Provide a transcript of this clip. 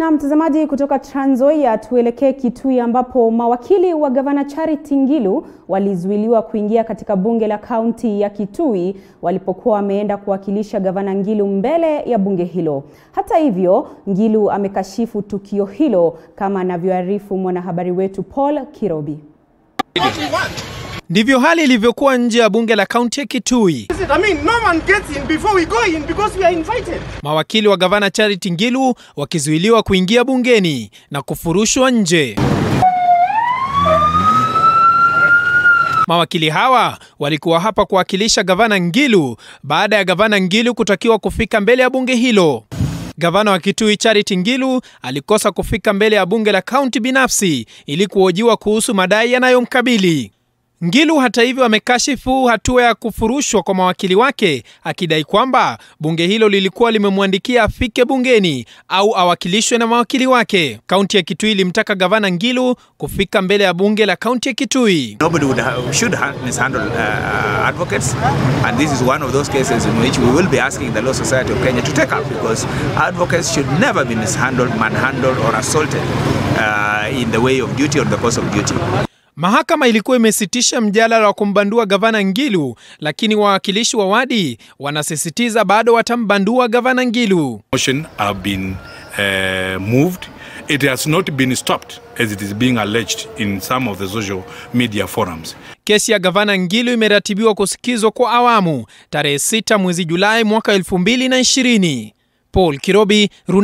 Na mtazamaji kutoka Trans Nzoia, tuelekee Kitui ambapo mawakili wa gavana Charity Ngilu walizuiliwa kuingia katika bunge la kaunti ya Kitui walipokuwa wameenda kuwakilisha gavana Ngilu mbele ya bunge hilo. Hata hivyo, Ngilu amekashifu tukio hilo kama anavyoarifu mwanahabari wetu Paul Kirobi. Ndivyo hali ilivyokuwa nje ya bunge la kaunti ya Kitui. I mean, no one gets in before we go in because we are invited. Mawakili wa gavana Charity Ngilu wakizuiliwa kuingia bungeni na kufurushwa nje. Mawakili hawa walikuwa hapa kuwakilisha gavana Ngilu baada ya gavana Ngilu kutakiwa kufika mbele ya bunge hilo. Gavana wa Kitui Charity Ngilu alikosa kufika mbele ya bunge la kaunti binafsi ili kuhojiwa kuhusu madai yanayomkabili. Ngilu hata hivyo amekashifu hatua ya kufurushwa kwa mawakili wake akidai kwamba bunge hilo lilikuwa limemwandikia afike bungeni au awakilishwe na mawakili wake. Kaunti ya Kitui ilimtaka gavana Ngilu kufika mbele ya bunge la kaunti ya Kitui. Nobody would should mishandle uh, advocates, and this is one of those cases in which we will be asking the Law Society of Kenya to take up because advocates should never be mishandled, manhandled, or assaulted uh, in the way of duty or the course of duty. Mahakama ilikuwa imesitisha mjadala wa kumbandua gavana Ngilu, lakini wawakilishi wa wadi wanasisitiza bado watambandua gavana Ngilu. motion have been uh, moved. It has not been stopped as it is being alleged in some of the social media forums. Kesi ya gavana Ngilu imeratibiwa kusikizwa kwa awamu tarehe 6 mwezi Julai mwaka 2020. Paul Kirobi, Runa